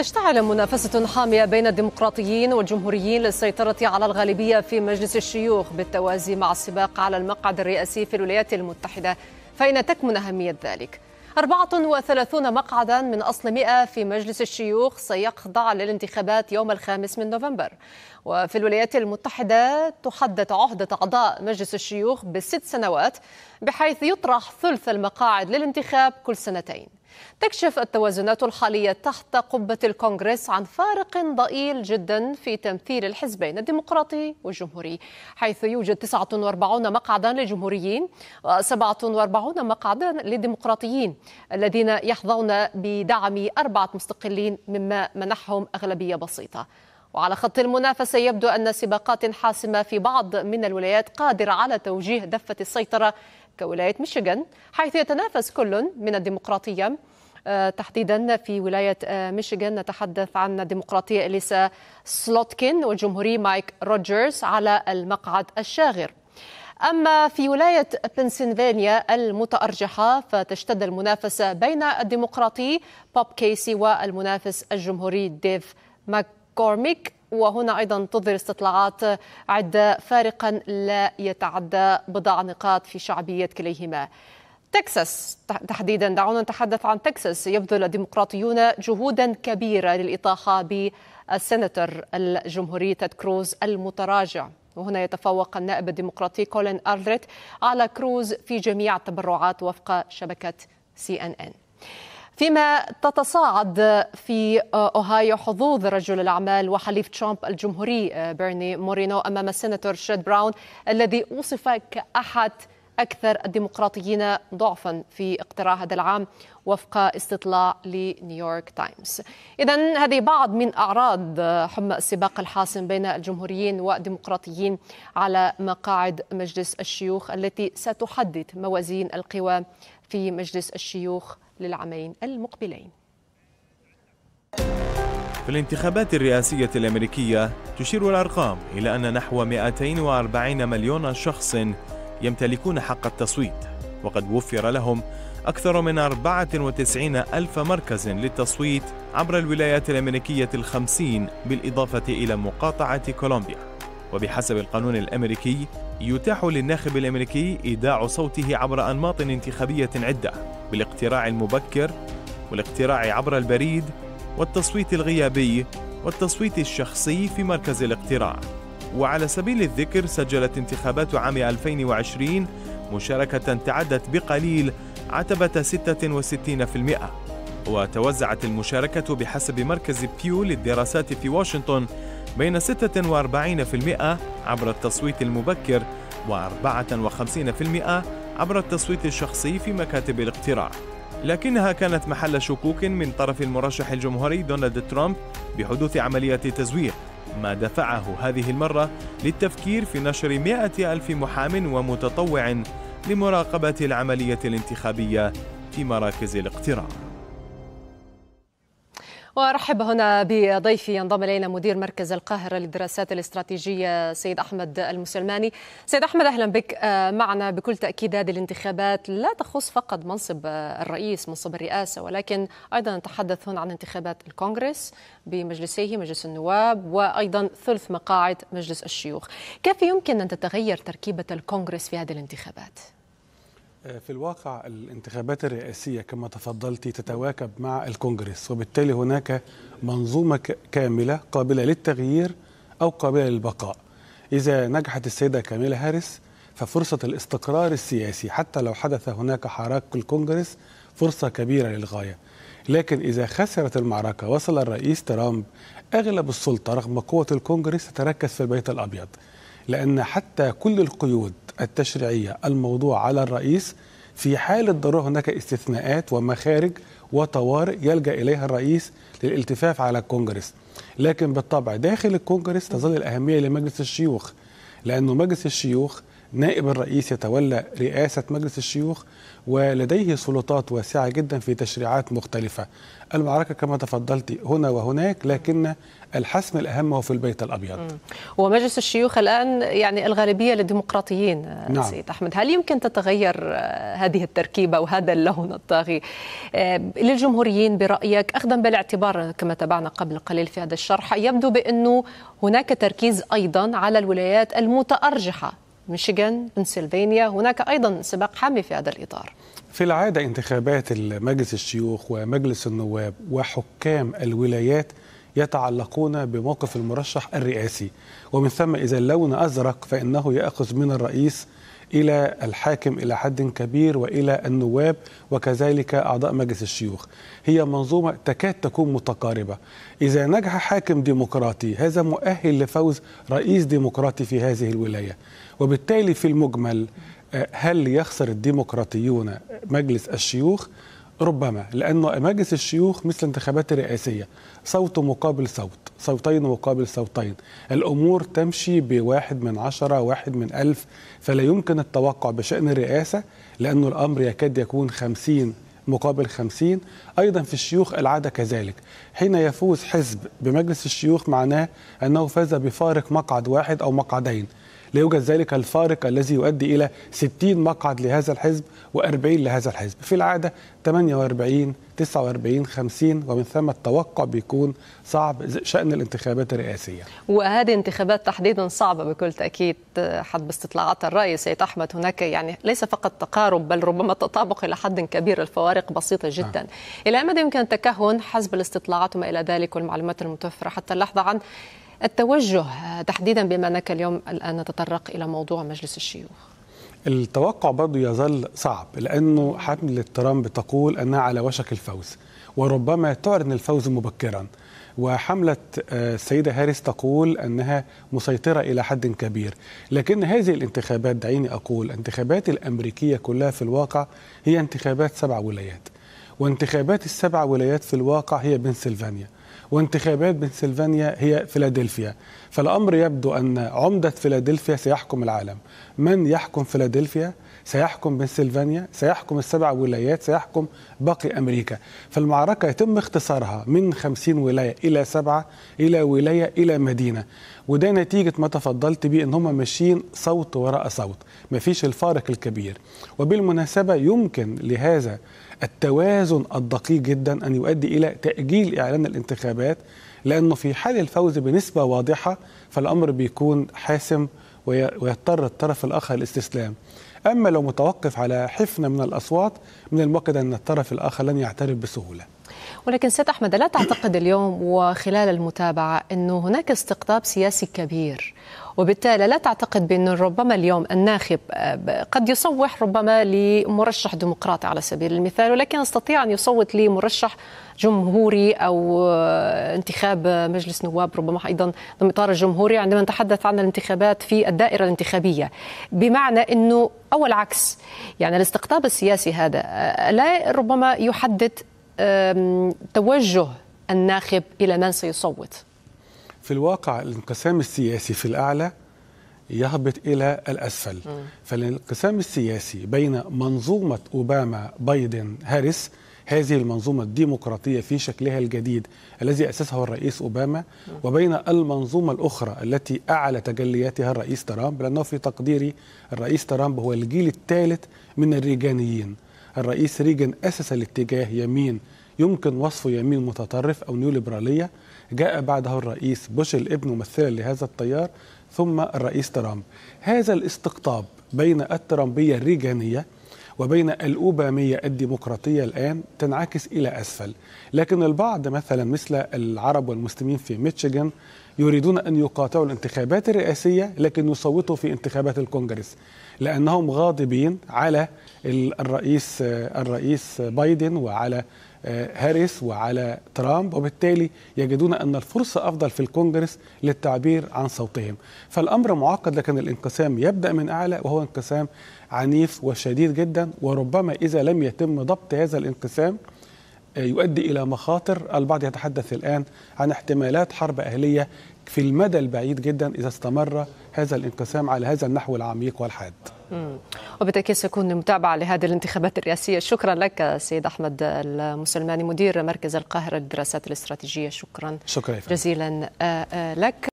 تشتعل منافسة حامية بين الديمقراطيين والجمهوريين للسيطرة على الغالبية في مجلس الشيوخ بالتوازي مع السباق على المقعد الرئاسي في الولايات المتحدة فإن تكمن أهمية ذلك. 34 مقعدا من أصل 100 في مجلس الشيوخ سيخضع للانتخابات يوم الخامس من نوفمبر. وفي الولايات المتحدة تحدد عهدة أعضاء مجلس الشيوخ بست سنوات بحيث يطرح ثلث المقاعد للانتخاب كل سنتين. تكشف التوازنات الحالية تحت قبة الكونغرس عن فارق ضئيل جدا في تمثيل الحزبين الديمقراطي والجمهوري حيث يوجد 49 مقعدا للجمهوريين و47 مقعدا للديمقراطيين الذين يحظون بدعم أربعة مستقلين مما منحهم أغلبية بسيطة. وعلى خط المنافسة يبدو أن سباقات حاسمة في بعض من الولايات قادرة على توجيه دفة السيطرة كولاية ميشيغان حيث يتنافس كل من الديمقراطية. آه، تحديدا في ولاية آه، ميشيغان نتحدث عن الديمقراطية إليسا سلوتكين والجمهوري مايك روجرز على المقعد الشاغر. أما في ولاية بنسلفانيا المتأرجحة فتشتد المنافسة بين الديمقراطي بوب كيسي والمنافس الجمهوري ديف ماكورميك وهنا أيضا تظهر استطلاعات عدة فارقا لا يتعدى بضع نقاط في شعبية كليهما. تكساس تحديدا دعونا نتحدث عن تكساس. يبذل الديمقراطيون جهودا كبيرة للإطاحة بالسيناتور الجمهوري تيد كروز المتراجع. وهنا يتفوق النائب الديمقراطي كولين أولريد على كروز في جميع التبرعات وفق شبكة سي إن إن. فيما تتصاعد في أوهايو حظوظ رجل الأعمال وحليف ترامب الجمهوري بيرني مورينو أمام السيناتور شيرود براون الذي وصف كأحد أكثر الديمقراطيين ضعفا في اقتراع هذا العام وفق استطلاع لنيويورك تايمز. اذا هذه بعض من أعراض حمى السباق الحاسم بين الجمهوريين والديمقراطيين على مقاعد مجلس الشيوخ التي ستحدد موازين القوى في مجلس الشيوخ للعامين المقبلين. في الانتخابات الرئاسية الأمريكية تشير الأرقام إلى أن نحو 240 مليون شخص يمتلكون حق التصويت وقد وفر لهم أكثر من 94 ألف مركز للتصويت عبر الولايات الأمريكية الخمسين بالإضافة إلى مقاطعة كولومبيا. وبحسب القانون الأمريكي يتاح للناخب الأمريكي إيداع صوته عبر أنماط انتخابية عدة. بالاقتراع المبكر والاقتراع عبر البريد والتصويت الغيابي والتصويت الشخصي في مركز الاقتراع. وعلى سبيل الذكر سجلت انتخابات عام 2020 مشاركة تعدت بقليل عتبة 66% وتوزعت المشاركة بحسب مركز بيو للدراسات في واشنطن بين 46% عبر التصويت المبكر و54% عبر التصويت الشخصي في مكاتب الاقتراع. لكنها كانت محل شكوك من طرف المرشح الجمهوري دونالد ترامب بحدوث عملية تزوير ما دفعه هذه المرة للتفكير في نشر مئة ألف محام ومتطوع لمراقبة العملية الانتخابية في مراكز الاقتراع. وارحب هنا بضيفي ينضم إلينا مدير مركز القاهرة للدراسات الاستراتيجية سيد أحمد المسلماني. سيد أحمد أهلا بك معنا بكل تأكيد هذه الانتخابات لا تخص فقط منصب الرئيس منصب الرئاسة ولكن أيضا نتحدث هنا عن انتخابات الكونغرس بمجلسيه مجلس النواب وأيضا ثلث مقاعد مجلس الشيوخ. كيف يمكن أن تتغير تركيبة الكونغرس في هذه الانتخابات؟ في الواقع الانتخابات الرئاسية كما تفضلت تتواكب مع الكونجرس وبالتالي هناك منظومة كاملة قابلة للتغيير أو قابلة للبقاء. إذا نجحت السيدة كاميلا هاريس ففرصة الاستقرار السياسي حتى لو حدث هناك حراك الكونجرس فرصة كبيرة للغاية. لكن إذا خسرت المعركة وصل الرئيس ترامب أغلب السلطة رغم قوة الكونجرس تتركز في البيت الأبيض. لأن حتى كل القيود التشريعية الموضوع على الرئيس في حالة ضرورة هناك استثناءات ومخارج وطوارئ يلجأ إليها الرئيس للالتفاف على الكونجرس لكن بالطبع داخل الكونجرس تظل الأهمية لمجلس الشيوخ لأنه مجلس الشيوخ نائب الرئيس يتولى رئاسة مجلس الشيوخ ولديه سلطات واسعة جدا في تشريعات مختلفة. المعركة كما تفضلت هنا وهناك لكن الحسم الأهم هو في البيت الأبيض. ومجلس الشيوخ الآن يعني الغالبية للديمقراطيين نعم. سيد أحمد. هل يمكن تتغير هذه التركيبة وهذا اللون الطاغي؟ آه، للجمهوريين برأيك أخذا بالاعتبار كما تابعنا قبل قليل في هذا الشرح يبدو بأنه هناك تركيز أيضا على الولايات المتأرجحة. ميشيغان بنسلفانيا. هناك أيضا سباق حامي في هذا الإطار. في العادة انتخابات مجلس الشيوخ ومجلس النواب وحكام الولايات يتعلقون بموقف المرشح الرئاسي. ومن ثم إذا اللون أزرق فإنه يأخذ من الرئيس إلى الحاكم إلى حد كبير وإلى النواب وكذلك أعضاء مجلس الشيوخ. هي منظومة تكاد تكون متقاربة. إذا نجح حاكم ديمقراطي هذا مؤهل لفوز رئيس ديمقراطي في هذه الولاية. وبالتالي في المجمل آه، هل يخسر الديمقراطيون مجلس الشيوخ؟ ربما لأنه مجلس الشيوخ مثل الانتخابات الرئاسية صوت مقابل صوت صوتين مقابل صوتين. الأمور تمشي بواحد من عشرة واحد من ألف فلا يمكن التوقع بشأن الرئاسة لأنه الأمر يكاد يكون خمسين مقابل خمسين. أيضا في الشيوخ العادة كذلك. حين يفوز حزب بمجلس الشيوخ معناه أنه فاز بفارق مقعد واحد أو مقعدين. لا يوجد ذلك الفارق الذي يؤدي إلى 60 مقعد لهذا الحزب و40 لهذا الحزب. في العادة 48 49 50 ومن ثم التوقع بيكون صعب شأن الانتخابات الرئاسية. وهذه انتخابات تحديدا صعبة بكل تأكيد حد باستطلاعات الرأي سيد أحمد. هناك يعني ليس فقط تقارب بل ربما تطابق إلى حد كبير. الفوارق بسيطة جدا. آه. إلى مدى يمكن التكهن حسب الاستطلاعات وما إلى ذلك والمعلومات المتوفرة. حتى اللحظة عن التوجه تحديدا بما أنك اليوم الآن نتطرق إلى موضوع مجلس الشيوخ. التوقع برضه يظل صعب لأنه حملة ترامب تقول أنها على وشك الفوز وربما تعلن الفوز مبكرا. وحملة آه، السيدة هاريس تقول أنها مسيطرة إلى حد كبير. لكن هذه الانتخابات دعيني أقول الانتخابات الأمريكية كلها في الواقع هي انتخابات سبع ولايات. وانتخابات السبع ولايات في الواقع هي بنسلفانيا. وانتخابات بنسلفانيا هي فيلادلفيا. فالأمر يبدو أن عمدة فيلادلفيا سيحكم العالم. من يحكم فيلادلفيا؟ سيحكم بنسلفانيا سيحكم السبع ولايات سيحكم باقي أمريكا. فالمعركة يتم اختصارها من خمسين ولاية إلى سبعة إلى ولاية إلى مدينة. وده نتيجة ما تفضلت بيه أن هم ماشيين صوت وراء صوت. ما فيش الفارق الكبير. وبالمناسبة يمكن لهذا التوازن الدقيق جدا أن يؤدي إلى تأجيل إعلان الانتخابات لأنه في حال الفوز بنسبة واضحة فالأمر بيكون حاسم ويضطر الطرف الآخر الاستسلام أما لو متوقف على حفنة من الأصوات من المؤكد أن الطرف الآخر لن يعترف بسهولة. ولكن سيد أحمد لا تعتقد اليوم وخلال المتابعة أنه هناك استقطاب سياسي كبير وبالتالي لا تعتقد بأن ربما اليوم الناخب آه، قد يصوح ربما لمرشح ديمقراطي على سبيل المثال ولكن يستطيع أن يصوت لمرشح جمهوري أو آه، انتخاب مجلس نواب ربما أيضا ضمن إطار الجمهوري عندما نتحدث عن الانتخابات في الدائرة الانتخابية. بمعنى أنه أو العكس يعني الاستقطاب السياسي هذا آه، لا ربما يحدد توجه الناخب إلى من سيصوت. في الواقع الانقسام السياسي في الأعلى يهبط إلى الأسفل. م. فالانقسام السياسي بين منظومة أوباما بايدن هاريس هذه المنظومة الديمقراطية في شكلها الجديد الذي أسسه الرئيس أوباما وبين المنظومة الأخرى التي أعلى تجلياتها الرئيس ترامب لأنه في تقديري الرئيس ترامب هو الجيل الثالث من الريجانيين الرئيس ريغان أسس الاتجاه يمين يمكن وصفه يمين متطرف أو نيوليبرالية. جاء بعده الرئيس بوش الابن ممثلا لهذا التيار ثم الرئيس ترامب. هذا الاستقطاب بين الترامبية الريجانية وبين الأوبامية الديمقراطية الآن تنعكس إلى أسفل. لكن البعض مثلا مثل العرب والمسلمين في ميتشيغان يريدون أن يقاطعوا الانتخابات الرئاسية لكن يصوتوا في انتخابات الكونغرس لأنهم غاضبين على الرئيس الرئيس بايدن وعلى هاريس وعلى ترامب وبالتالي يجدون أن الفرصة أفضل في الكونغرس للتعبير عن صوتهم. فالأمر معقد لكن الانقسام يبدأ من أعلى وهو انقسام عنيف وشديد جدا وربما إذا لم يتم ضبط هذا الانقسام يؤدي إلى مخاطر. البعض يتحدث الآن عن احتمالات حرب أهلية في المدى البعيد جدا إذا استمر هذا الانقسام على هذا النحو العميق والحاد. وبالتأكيد سيكون متابعة لهذه الانتخابات الرئاسية، شكرا لك سيد أحمد المسلماني مدير مركز القاهرة للدراسات الاستراتيجية، شكرا شكرا جزيلا لك.